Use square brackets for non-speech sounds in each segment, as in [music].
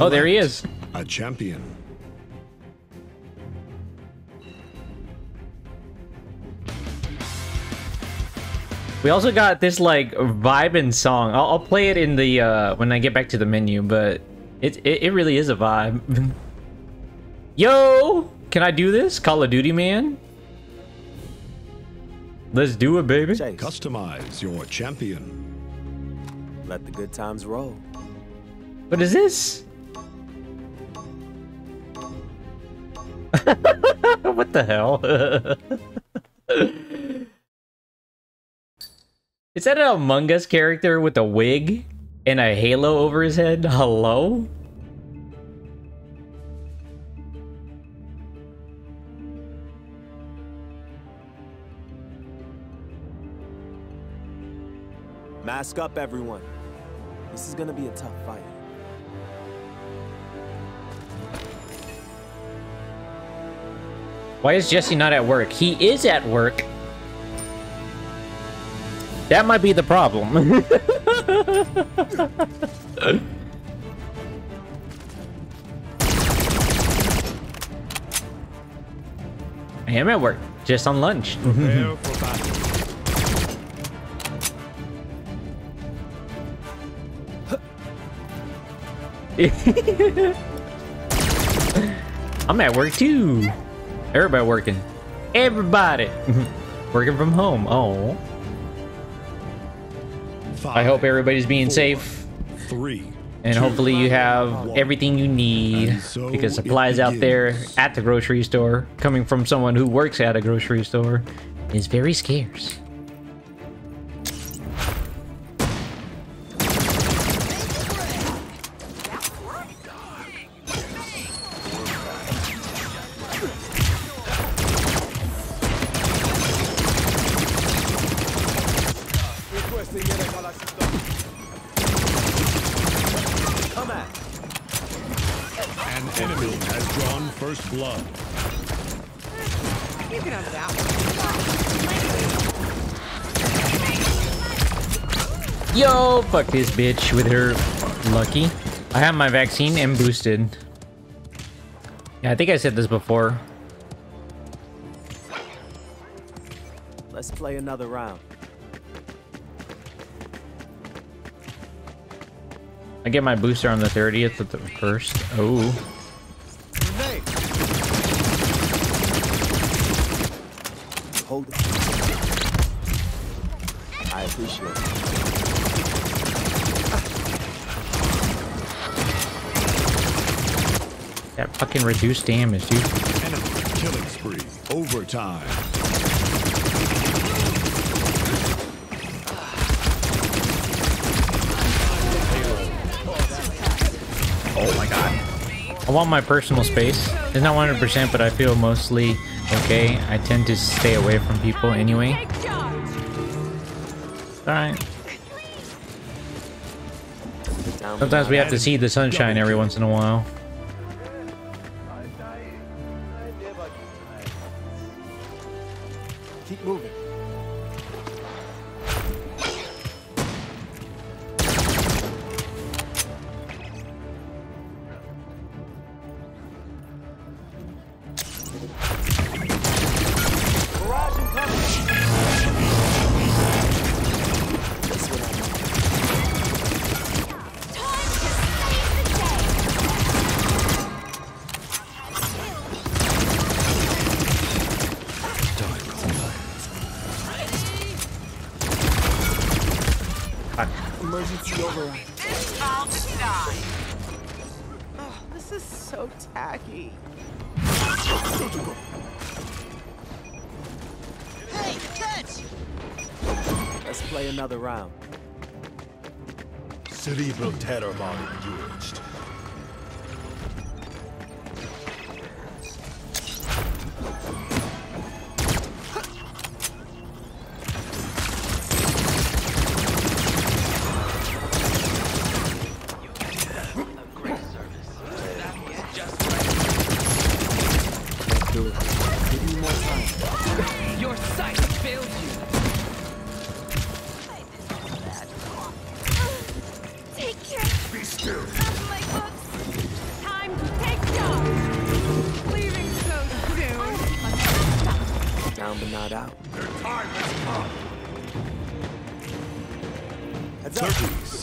Oh, there he is. A champion. We also got this like vibing song. I'll, I'll play it in the uh, when I get back to the menu, but it it, it really is a vibe. [laughs] Yo, can I do this, Call of Duty man? Let's do it, baby. Chase, Customize your champion. let the good times roll. What is this? [laughs] what the hell? [laughs] is that an Among Us character with a wig and a halo over his head? Hello? Mask up, everyone. This is gonna be a tough fight. Why is Jesse not at work? He is at work. That might be the problem. [laughs] I am at work, just on lunch. [laughs] I'm at work too. Everybody working. Everybody [laughs] working from home. Oh, Five, I hope everybody's being four, safe. Three. And two, hopefully you have one. everything you need so because supplies out there at the grocery store, coming from someone who works at a grocery store, is very scarce. An enemy has drawn first blood. You can have that one. Yo, fuck this bitch with her lucky. I have my vaccine and boosted. Yeah, I think I said this before. Let's play another round. I get my booster on the 30th at the first. Oh. Hey. Hold it. I appreciate it. That fucking reduced damage, dude. Enemy killing spree. Overtime. Oh my god. I want my personal space. It's not 100%, but I feel mostly okay. I tend to stay away from people anyway. Alright. Sometimes we have to see the sunshine every once in a while. Emergency override. Oh, this is so tacky. hey Let's play another round. Cerebral terror bomb engaged.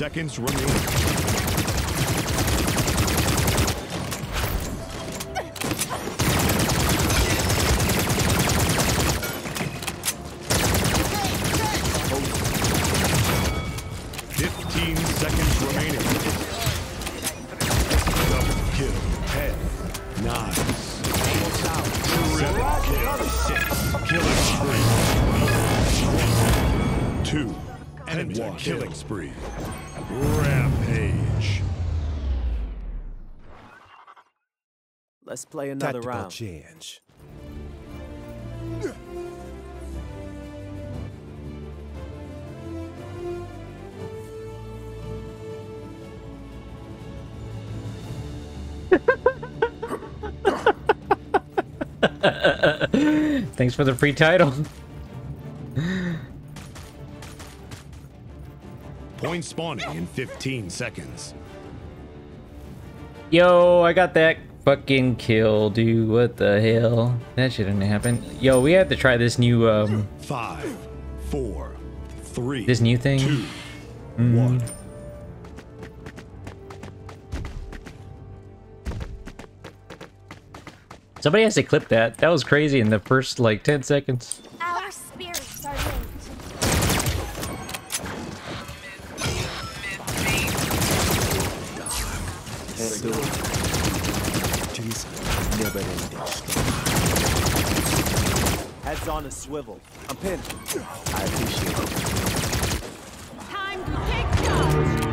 Seconds remaining. Enemy killing spree. Rampage. Let's play another Tactical round. change. [laughs] Thanks for the free title. Point spawning in 15 seconds. Yo, I got that fucking kill, dude. What the hell? That shouldn't happen. Yo, we have to try this new, um, Five, four, three, this new thing. two, Mm. one. Somebody has to clip that. That was crazy in the first, like, 10 seconds. Heads on a swivel. I'm pinned. I appreciate it. Time to take charge.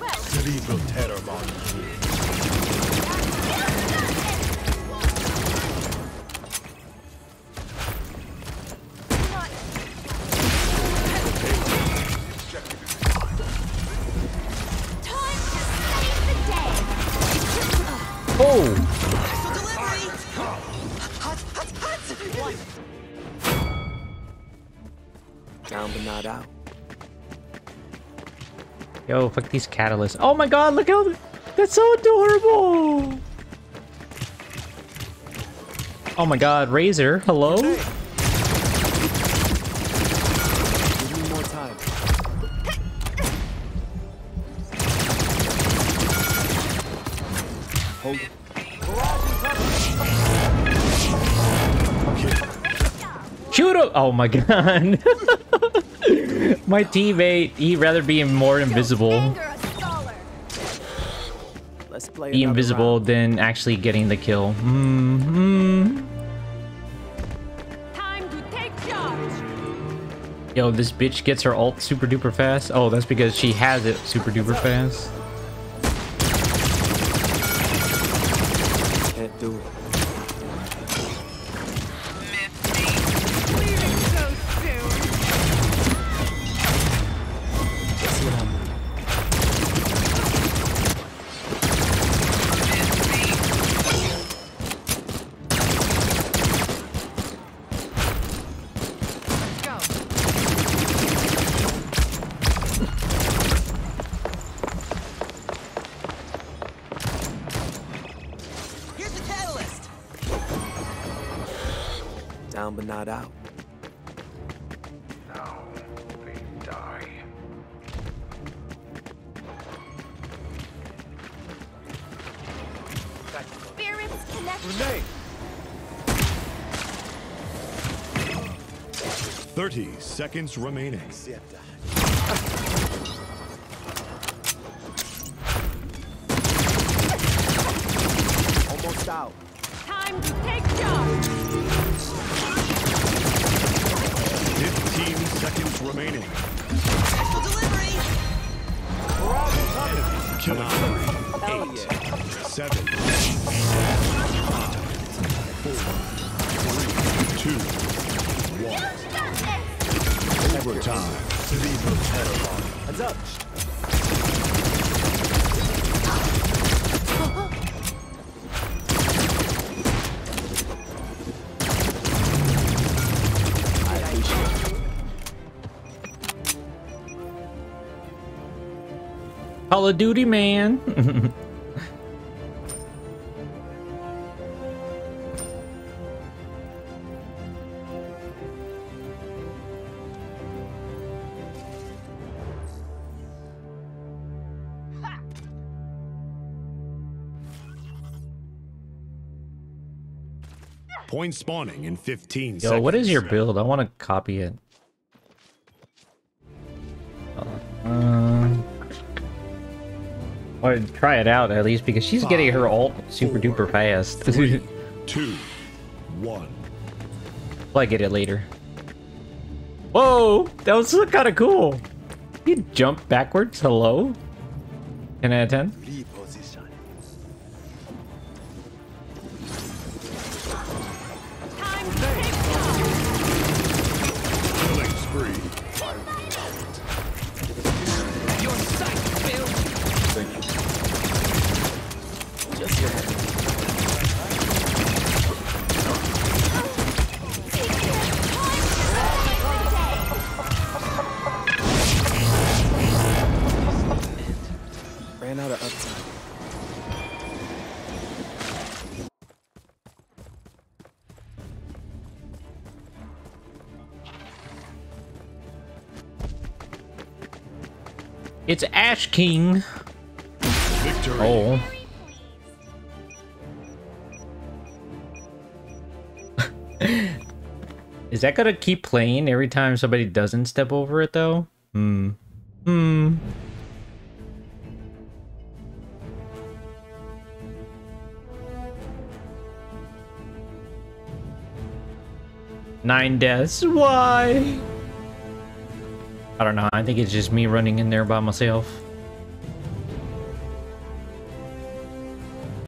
Well, Cerebral terror bomb. Out. Yo, fuck these catalysts. Oh my god, look how... That's so adorable! Oh my god, Razor, hello? Give me more time. Hold. Shoot him! Oh my [laughs] god. [laughs] my teammate, he'd rather be more invisible. Anger a scholar. Let's play Be invisible round. than actually getting the kill. Mm-hmm. Time to take charge. Yo, this bitch gets her ult super duper fast. Oh, that's because she has it super duper fast. Can't do it. Down but not out. Spirits connect. Renee! 30 seconds remaining. 15 seconds remaining. Killing spree. Hell yeah. Seven. Five. Four. Three. Two. Got this. Overtime. Heads up. Call of Duty man. Point spawning in 15 Yo, seconds. what is your build? I want to copy it. Or try it out at least because she's Five, getting her alt super four, duper fast. [laughs] three, two, one. I get it later. Whoa! That was kind of cool! You jump backwards? Hello? 10 out of 10? It's Ash King. Victory. Oh. [laughs] Is that gonna keep playing every time somebody doesn't step over it though? Hmm. Hmm. Nine deaths. Why? I don't know. I think it's just me running in there by myself.